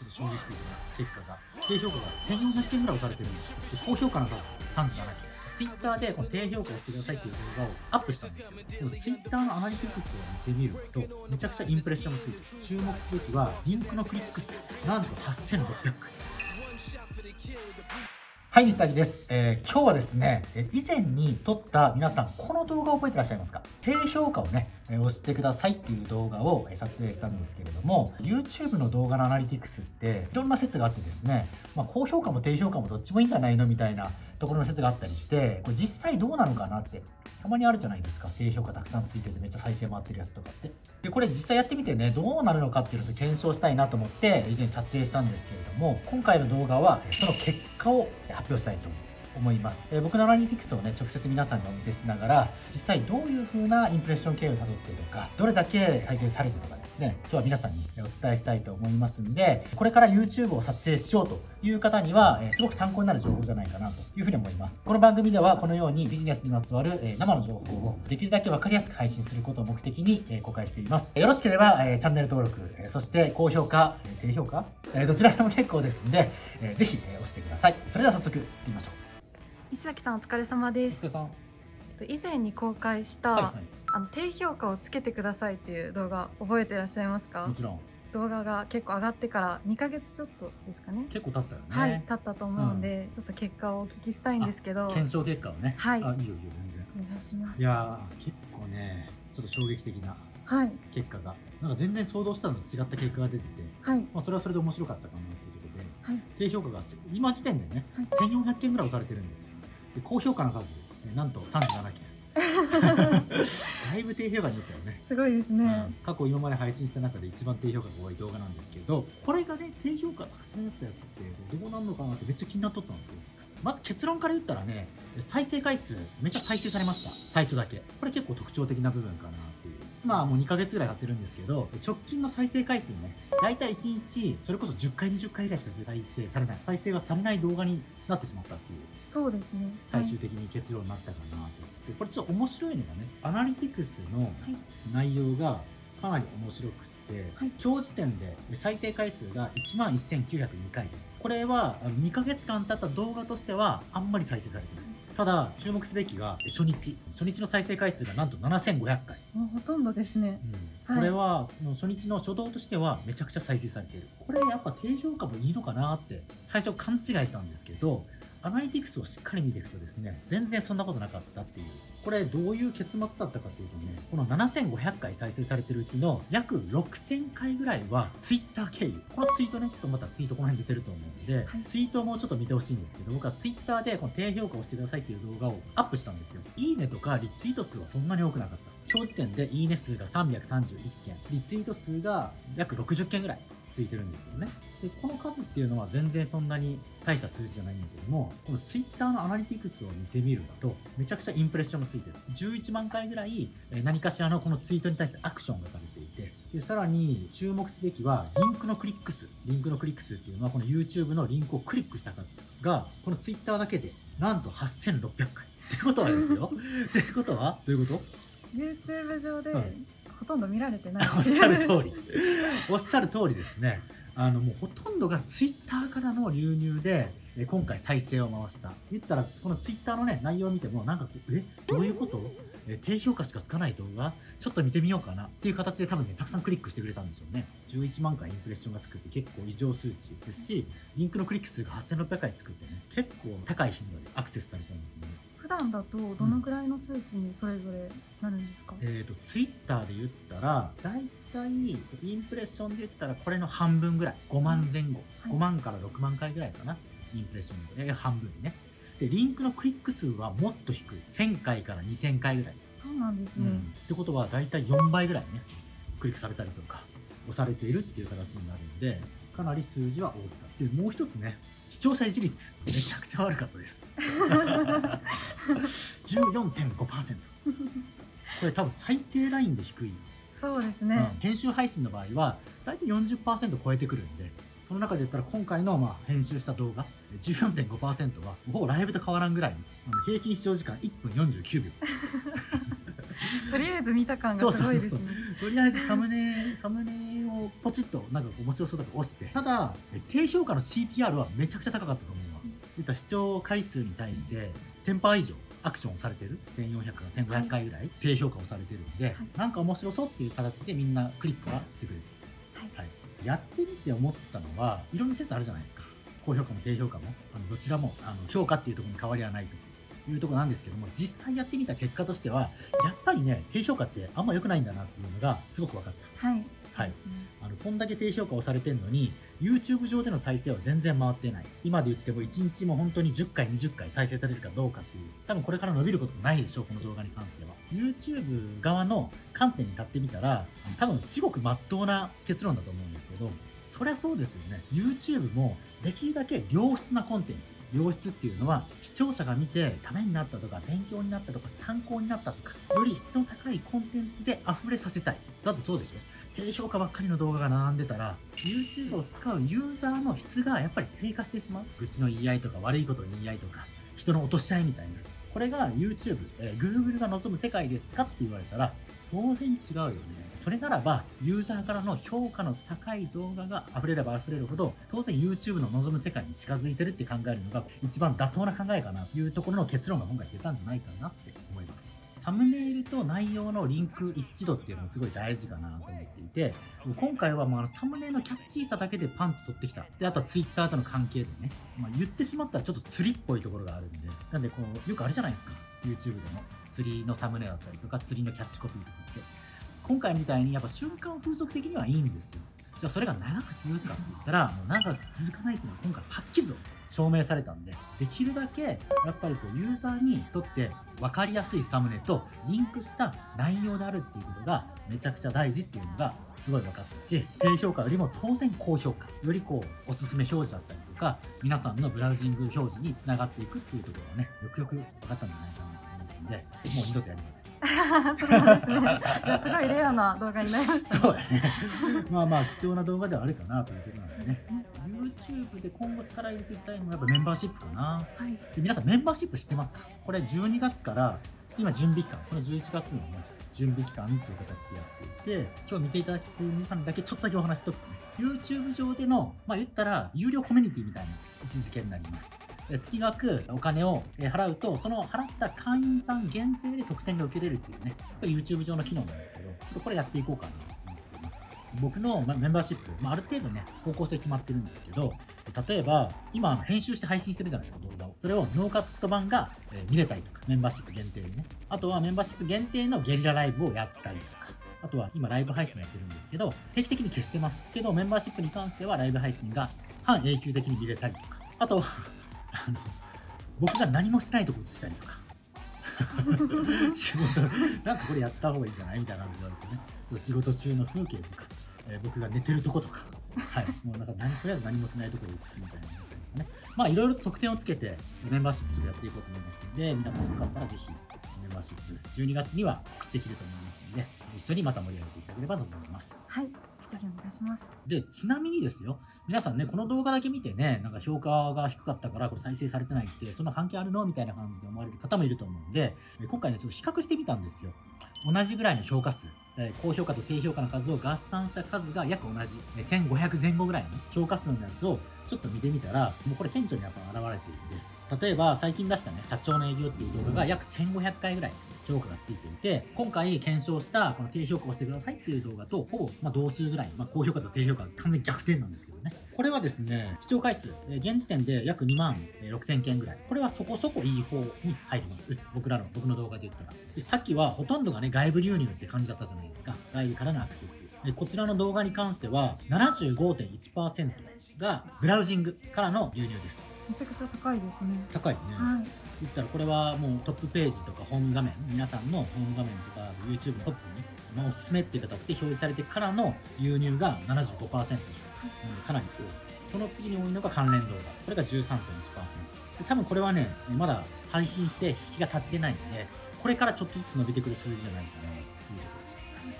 ちょっと衝撃的な結果が低評価が1400件ぐらい押されてるんですよで高評価の数37件ツイッターでこの低評価をしてくださいっていう動画をアップしたんですよ。でもツイッターのアナリティクスを見てみると、めちゃくちゃインプレッションがついてる。注目すべきは、リンクのクリック数、なんと8600回。はい、水谷です、えー、今日はですね、以前に撮った皆さん、この動画を覚えてらっしゃいますか？低評価をね、押してくださいっていう動画を撮影したんですけれども、YouTube の動画のアナリティクスっていろんな説があってですね、まあ、高評価も低評価もどっちもいいんじゃないのみたいなところの説があったりして、これ実際どうなのかなってたまにあるじゃないですか。低評価たくさんついててめっちゃ再生回ってるやつとかって。で、これ実際やってみてね、どうなるのかっていうのを検証したいなと思って以前撮影したんですけれども、今回の動画はその結果を発表したいと思います。思います。えー、僕のアナリティクスをね、直接皆さんにお見せしながら、実際どういう風なインプレッション経由をたどっているか、どれだけ再生されてるかですね、今日は皆さんにお伝えしたいと思いますんで、これから YouTube を撮影しようという方には、えー、すごく参考になる情報じゃないかなというふうに思います。この番組ではこのようにビジネスにまつわる、えー、生の情報をできるだけわかりやすく配信することを目的に、え、公開しています。よろしければ、え、チャンネル登録、え、そして高評価、え、低評価、え、どちらでも結構ですんで、えー、ぜひ、え、押してください。それでは早速行ってみましょう。石崎さんお疲れ様です。以前に公開した、はいはい、あの低評価をつけてくださいっていう動画覚えていらっしゃいますか？もちろん。動画が結構上がってから2か月ちょっとですかね。結構経ったよね。はい経ったと思うので、うん、ちょっと結果をお聞きしたいんですけど。検証結果をね。はい。あいいよいいよ全然。お願いします。いや結構ねちょっと衝撃的な結果が、はい、なんか全然想像したのと違った結果が出てて、はい。まあ、それはそれで面白かったかなっていうところで、はい、低評価が今時点でね、はい、1400件ぐらい押されてるんですよで高評価の数なんと37件。だいぶ低評価になったよね。すごいですね、うん、過去今まで配信した中で一番低評価が多い動画なんですけどこれがね低評価たくさんやったやつってどうなんのかなってめっちゃ気になっとったんですよ。まず結論から言ったらね再生回数めっちゃ再生されました。最初だけ。これ結構特徴的な部分かなまあもう2ヶ月ぐらいやってるんですけど直近の再生回数ね大体1日それこそ10回20回ぐらいしか再生されない。再生がされない動画になってしまったっていう。そうですね。最終的に結論になったかなと、はい、でこれちょっと面白いのがねアナリティクスの内容がかなり面白くて、はい、今日時点で再生回数が1万1902回です。これは2ヶ月間経った動画としてはあんまり再生されてないただ注目すべきが初日。初日の再生回数がなんと7500回。もうほとんどですね、うん、これは初日の初動としてはめちゃくちゃ再生されている。これやっぱ低評価もいいのかなって最初勘違いしたんですけどアナリティクスをしっかり見ていくとですね全然そんなことなかったっていうこれどういう結末だったかっていうとねこの7500回再生されてるうちの約6000回ぐらいは Twitter 経由。このツイートねちょっとまたツイートこの辺出てると思うんで、はい、ツイートもちょっと見てほしいんですけど僕は Twitter でこの低評価をしてくださいっていう動画をアップしたんですよ。いいねとかリツイート数はそんなに多くなかった。今日時点でいいね数が331件。リツイート数が約60件ぐらいついてるんですけどね。でこの数っていうのは全然そんなに大した数字じゃないんだけどもこの Twitter のアナリティクスを見てみるとめちゃくちゃインプレッションがついてる。11万回ぐらい何かしらのこのツイートに対してアクションがされていてでさらに注目すべきはリンクのクリック数。リンクのクリック数っていうのはこの YouTube のリンクをクリックした数がこの Twitter だけでなんと8600回。ってことはですよ。ってことはどういうこと？YouTube 上で、ほとんど見られてない。おっしゃる通りおっしゃる通りですね。あのもうほとんどがツイッターからの流入でえ今回再生を回した。言ったらこのツイッターのね内容を見てもなんかえ？どういうこと？え低評価しかつかない動画？ちょっと見てみようかな。っていう形で多分ねたくさんクリックしてくれたんでしょうね。11万回インプレッションがつくって結構異常数値ですしリンクのクリック数が8600回つくってね結構高い頻度でアクセスされたんですね。普段だとどのくらいの数値にそれぞれなるんですか、うん、えっ、ー、とツイッターで言ったら大体インプレッションで言ったらこれの半分ぐらい。5万前後、はい、5万から6万回ぐらいかなインプレッションで半分ね。でリンクのクリック数はもっと低い。1000回から2000回ぐらい。そうなんですね、うん、ってことは大体4倍ぐらいねクリックされたりとか押されているっていう形になるんでかなり数字は大きかったでもう一つね視聴者維持率めちゃくちゃ悪かったです。14.5%これ多分最低ラインで低い。そうですね、うん、編集配信の場合は大体40%超えてくるんでその中で言ったら今回のまあ編集した動画14.5%はほぼライブと変わらんぐらい平均視聴時間1分49秒。とりあえず見た感がすごいですね。とりあえずサムネサムネをポチッとなんか面白そうだから押して。ただ低評価の CTR はめちゃくちゃ高かったと思うわ、うん、った視聴回数に対して10%以上アクションをされてる。1400から1500回ぐらい低評価をされてるんで、はい、なんか面白そうっていう形でみんなクリックはしてくれる、やってみて思ったのはいろんな説あるじゃないですか高評価も低評価もあのどちらもあの評価っていうところに変わりはないというところなんですけども実際やってみた結果としてはやっぱりね低評価ってあんま良くないんだなっていうのがすごく分かった。はいはい、あのこんだけ低評価をされてるのに YouTube 上での再生は全然回ってない。今で言っても1日も本当に10回20回再生されるかどうかっていう多分これから伸びることもないでしょうこの動画に関しては。YouTube 側の観点に立ってみたら多分至極真っ当な結論だと思うんですけどそりゃそうですよね。YouTube もできるだけ良質なコンテンツ良質っていうのは視聴者が見てためになったとか勉強になったとか参考になったとかより質の高いコンテンツで溢れさせたい。だってそうでしょ低評価ばっかりの動画が並んでたら YouTube を使うユーザーの質がやっぱり低下してしまう。愚痴の言い合いとか悪いことの言い合いとか人の落とし合いみたいな。これが YouTube、えー、Google が望む世界ですかって言われたら当然違うよね。それならばユーザーからの評価の高い動画が溢れれば溢れるほど当然 YouTube の望む世界に近づいてるって考えるのが一番妥当な考えかな。というところの結論が今回出たんじゃないかなって思います。サムネイルと内容のリンク一致度っていうのがすごい大事かなと思て、今回はまあサムネのキャッチーさだけでパンと取ってきた。で、あとは Twitter との関係でね、まあ、言ってしまったらちょっと釣りっぽいところがあるんで、なんでこう、よくあるじゃないですか。YouTube でも釣りのサムネだったりとか、釣りのキャッチコピーとかって。今回みたいにやっぱ瞬間風俗的にはいいんですよ。じゃあそれが長く続くかって言ったら、もう長く続かないっていうのは今回はっきりと証明されたんで、できるだけやっぱりこうユーザーにとって分かりやすいサムネとリンクした内容であるっていうことがめちゃくちゃ大事っていうのがすごい分かったし、低評価よりも当然高評価、よりこうおすすめ表示だったりとか、皆さんのブラウジング表示につながっていくっていうところがね、よくよく分かったんじゃないかな。とんで、もう二度とやりません。そうなんですね。じゃあすごいレアな動画になりました、ね、そうだね。まあまあ貴重な動画ではあるかなというところなんでね。YouTube で今後力入れていきたいのはやっぱメンバーシップかな。はい、で皆さんメンバーシップ知ってますか？これ12月から今準備期間、この11月の準備期間という形でやっていて、今日見ていただく皆さんだけちょっとだけお話ししとくとね、YouTube 上での、まあ言ったら有料コミュニティみたいな位置づけになります。月額お金を払うと、その払った会員さん限定で特典が受けれるっていうね、これ YouTube 上の機能なんですけど、ちょっとこれやっていこうかなと思っています。僕のメンバーシップ、まあ、ある程度ね、方向性決まってるんですけど、例えば、今、編集して配信してるじゃないですか、動画を。それをノーカット版が見れたりとか、メンバーシップ限定でね。あとはメンバーシップ限定のゲリラライブをやったりとか。あとは今ライブ配信をやってるんですけど、定期的に消してます。けど、メンバーシップに関してはライブ配信が半永久的に見れたりとか。あとは、あの、僕が何もしてないとこ映したりとか。仕事なんかこれやった方がいいんじゃないみたいなの言われてね。そう仕事中の風景とか、えー、僕が寝てるとことか。はい。もうなんか何とりあえず何もしないところを映すみたいなね。まあいろいろと得点をつけてメンバーシップちょっとやっていこうと思いますので皆さんよかったらぜひメンバーシップ12月にはしてきると思いますので一緒にまた盛り上げていただければと思います。はい。ぜひお願いします。でちなみにですよ。皆さんね、この動画だけ見てね、なんか評価が低かったから、これ再生されてないって、そんな関係あるの？みたいな感じで思われる方もいると思うんで、今回ね、ちょっと比較してみたんですよ。同じぐらいの評価数、高評価と低評価の数を合算した数が約同じ、1500前後ぐらいの評価数のやつをちょっと見てみたら、もうこれ顕著にやっぱ現れているんで、例えば最近出したね、社長の営業っていう動画が約1500回ぐらい評価がついていて、今回検証したこの低評価をしてくださいっていう動画とほぼま同数ぐらい、まあ、高評価と低評価完全に逆転なんですけどね。これはですね、視聴回数、現時点で約2万6000件ぐらい。これはそこそこいい方に入ります。うち僕らの、僕の動画で言ったら。さっきはほとんどがね、外部流入って感じだったじゃないですか。外部からのアクセス。でこちらの動画に関しては、75.1%がブラウジングからの流入です。めちゃくちゃ高いですね。高いね。はい。言ったらこれはもうトップページとかホーム画面、皆さんのホーム画面とか YouTube のトップに、まあ、おすすめっていう形で表示されてからの流入が75%、はい、かなり多い。その次に多いのが関連動画。これが13.1%。多分これはね、まだ配信して日が経ってないんで、これからちょっとずつ伸びてくる数字じゃないかなというとこ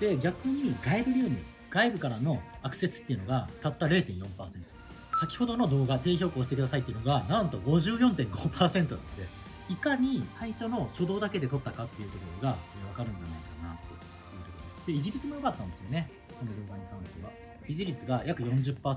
ろです。で、逆に外部流入、外部からのアクセスっていうのがたった0.4%。先ほどの動画、低評価をしてくださいっていうのが、なんと54.5%なんで、いかに最初の初動だけで撮ったかっていうところが分かるんじゃないかなというところです。で、いじりつも良かったんですよね。この動画に関しては。維持率が約40%こ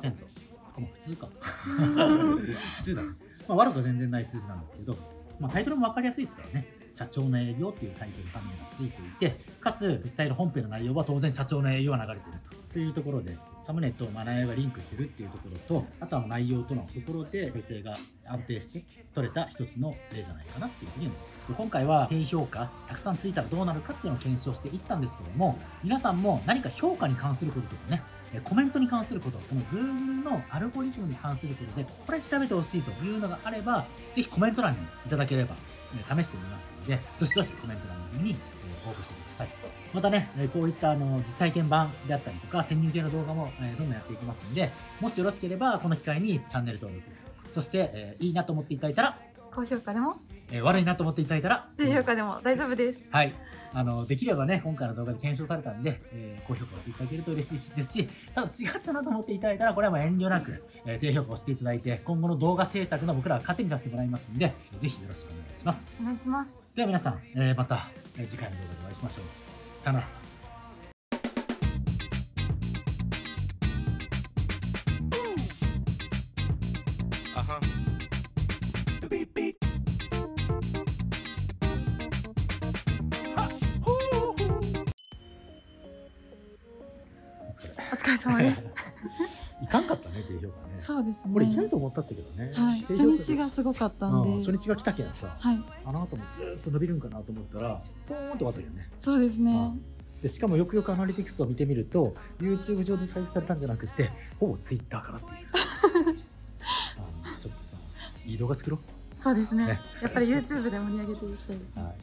れも普通か 普通だね、まあ、悪くは全然ない数字なんですけど、まあ、タイトルも分かりやすいですからね社長の営業っていうタイトル3名がついていてかつ実際の本編の内容は当然社長の営業が流れてると。というところでサムネとマナーがリンクしてるっていうところとあとは内容とのところで訂正が安定して取れた一つの例じゃないかなっていうふうに思います。今回は低評価たくさんついたらどうなるかっていうのを検証していったんですけども皆さんも何か評価に関することとかねコメントに関すること、この Google のアルゴリズムに関することで、これ調べてほしいというのがあれば、ぜひコメント欄にいただければ、試してみます。ので、どしどしコメント欄の方に、え応募してください。またね、こういったあの実体験版であったりとか、潜入系の動画も、えどんどんやっていきますので、もしよろしければ、この機会にチャンネル登録、そして、えいいなと思っていただいたら、高評価でも、え悪いなと思っていただいたら、低評価でも大丈夫です。はい。あの、できればね、今回の動画で検証されたんで、えー、高評価をしていただけると嬉しいですし、ただ違ったなと思っていただいたら、これはもう遠慮なく、えー、低評価をしていただいて、今後の動画制作の僕らは勝手にさせてもらいますんで、ぜひよろしくお願いします。お願いします。では皆さん、えー、また、え次回の動画でお会いしましょう。さよなら。れ様です。いかんかったね、低評価ね。そうですね。俺いけると思ったんですけどね。はい。初日がすごかったんで。初日が来たけんさ。はい。あの後もずっと伸びるんかなと思ったら、ポーンと終わったけどね。そうですね。でしかもよくよくアナリティクスを見てみると YouTube 上で再生されたんじゃなくてほぼ Twitter からっていうあ ちょっとさいい動画作ろうそうですね、ね、やっぱり YouTube で盛り上げていきたいです、ね、はい